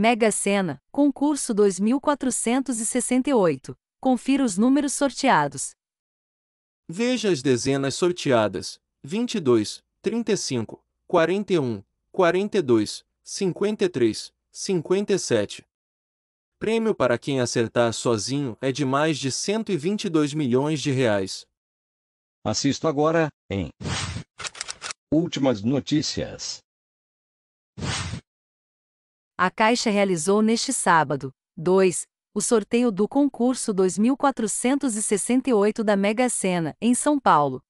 Mega Sena, concurso 2468. Confira os números sorteados. Veja as dezenas sorteadas: 22, 35, 41, 42, 53, 57. Prêmio para quem acertar sozinho é de mais de 122 milhões de reais. Assisto agora, em Últimas Notícias. A Caixa realizou neste sábado, 2, o sorteio do concurso 2468 da Mega Sena, em São Paulo.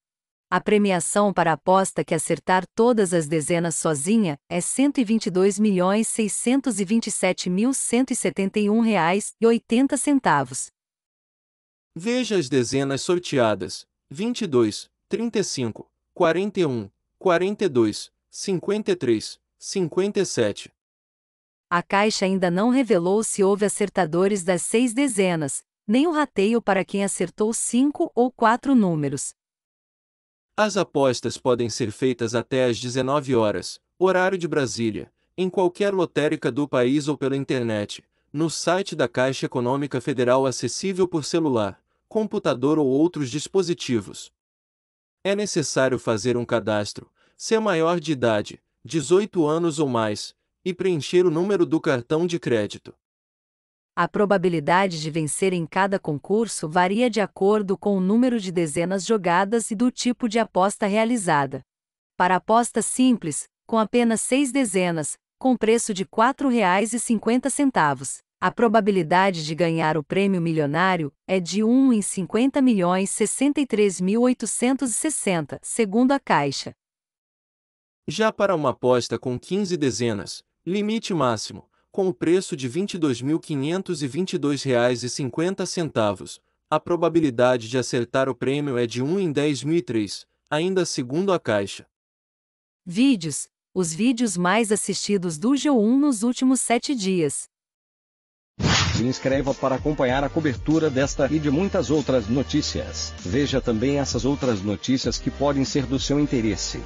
A premiação para a aposta que acertar todas as dezenas sozinha é R$ 122.627.171,80. Veja as dezenas sorteadas: 22, 35, 41, 42, 53, 57. A Caixa ainda não revelou se houve acertadores das seis dezenas, nem o rateio para quem acertou cinco ou quatro números. As apostas podem ser feitas até às 19 horas, horário de Brasília, em qualquer lotérica do país ou pela internet, no site da Caixa Econômica Federal acessível por celular, computador ou outros dispositivos. É necessário fazer um cadastro, ser maior de idade, 18 anos ou mais, e preencher o número do cartão de crédito. A probabilidade de vencer em cada concurso varia de acordo com o número de dezenas jogadas e do tipo de aposta realizada. Para aposta simples, com apenas seis dezenas, com preço de R$ 4,50, a probabilidade de ganhar o prêmio milionário é de 1 em 50 milhões 63.860, segundo a Caixa. Já para uma aposta com 15 dezenas, limite máximo, com o preço de R$ 22.522,50, a probabilidade de acertar o prêmio é de 1 em 10.003, ainda segundo a Caixa. Vídeos: os vídeos mais assistidos do G1 nos últimos sete dias. Se inscreva para acompanhar a cobertura desta e de muitas outras notícias. Veja também essas outras notícias que podem ser do seu interesse.